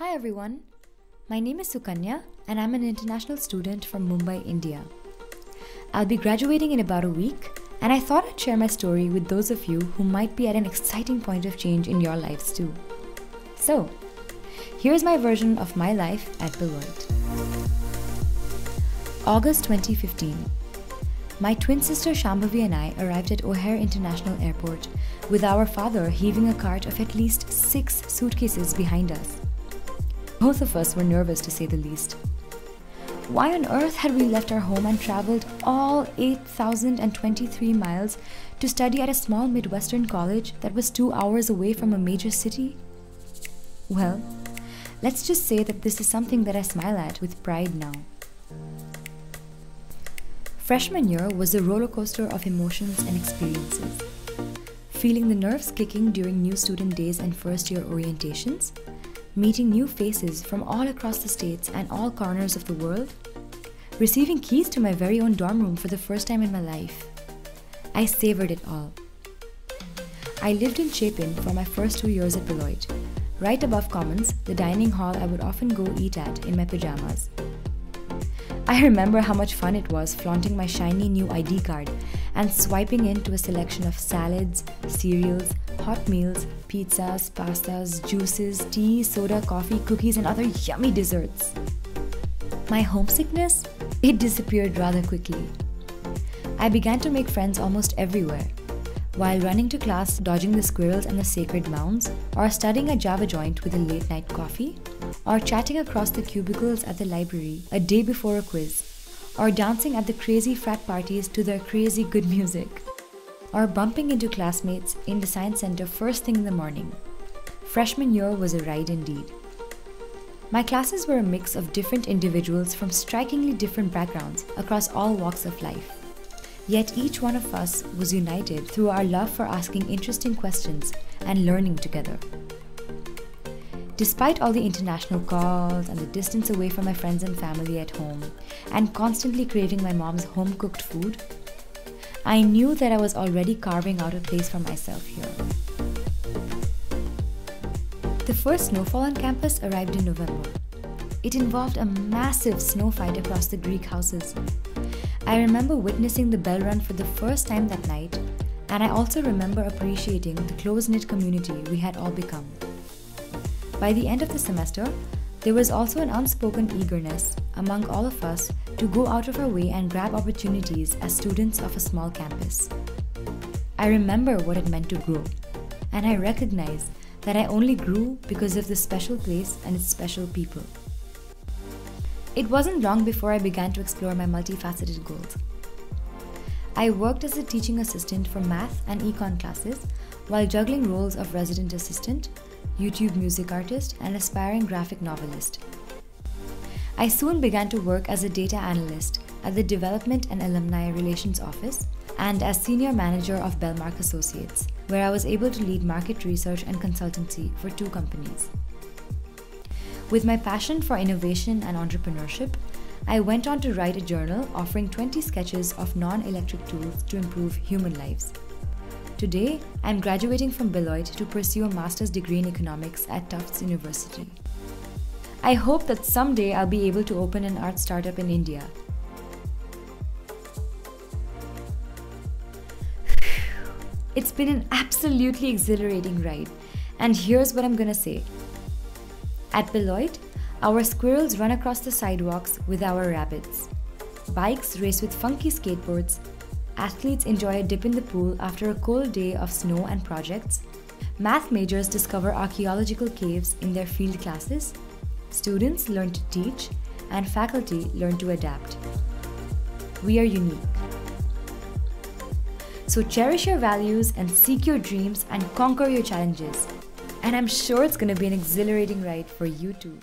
Hi everyone. My name is Sukanya and I'm an international student from Mumbai, India. I'll be graduating in about a week and I thought I'd share my story with those of you who might be at an exciting point of change in your lives too. So, here's my version of my life at Beloit. August 2015. My twin sister Shambhavi and I arrived at O'Hare International Airport with our father heaving a cart of at least six suitcases behind us. Both of us were nervous to say the least. Why on earth had we left our home and traveled all 8,023 miles to study at a small Midwestern college that was two hours away from a major city? Well, let's just say that this is something that I smile at with pride now. Freshman year was a roller coaster of emotions and experiences. Feeling the nerves kicking during new student days and first year orientations, meeting new faces from all across the states and all corners of the world, receiving keys to my very own dorm room for the first time in my life. I savored it all. I lived in Chapin for my first two years at Beloit, right above Commons, the dining hall I would often go eat at in my pajamas. I remember how much fun it was flaunting my shiny new ID card and swiping into a selection of salads, cereals, hot meals, pizzas, pastas, juices, tea, soda, coffee, cookies, and other yummy desserts. My homesickness? It disappeared rather quickly. I began to make friends almost everywhere. While running to class, dodging the squirrels and the sacred mounds, or studying a Java joint with a late night coffee, or chatting across the cubicles at the library a day before a quiz, or dancing at the crazy frat parties to their crazy good music, or bumping into classmates in the science center first thing in the morning. Freshman year was a ride indeed. My classes were a mix of different individuals from strikingly different backgrounds across all walks of life. Yet each one of us was united through our love for asking interesting questions and learning together. Despite all the international calls and the distance away from my friends and family at home, and constantly craving my mom's home cooked food, I knew that I was already carving out a place for myself here. The first snowfall on campus arrived in November. It involved a massive snow fight across the Greek houses. I remember witnessing the bell run for the first time that night, and I also remember appreciating the close knit community we had all become. By the end of the semester, there was also an unspoken eagerness among all of us to go out of our way and grab opportunities as students of a small campus. I remember what it meant to grow, and I recognize that I only grew because of this special place and its special people. It wasn't long before I began to explore my multifaceted goals. I worked as a teaching assistant for math and econ classes while juggling roles of resident assistant, YouTube music artist, and aspiring graphic novelist. I soon began to work as a data analyst at the Development and Alumni Relations Office and as senior manager of Belmark Associates, where I was able to lead market research and consultancy for two companies. With my passion for innovation and entrepreneurship, I went on to write a journal offering 20 sketches of non electric tools to improve human lives. Today, I'm graduating from Beloit to pursue a master's degree in economics at Tufts University. I hope that someday I'll be able to open an art startup in India. It's been an absolutely exhilarating ride, and here's what I'm gonna say. At Beloit, our squirrels run across the sidewalks with our rabbits. Bikes race with funky skateboards, athletes enjoy a dip in the pool after a cold day of snow and projects, math majors discover archaeological caves in their field classes, students learn to teach, and faculty learn to adapt. We are unique. So cherish your values and seek your dreams and conquer your challenges. And I'm sure it's going to be an exhilarating ride for you too.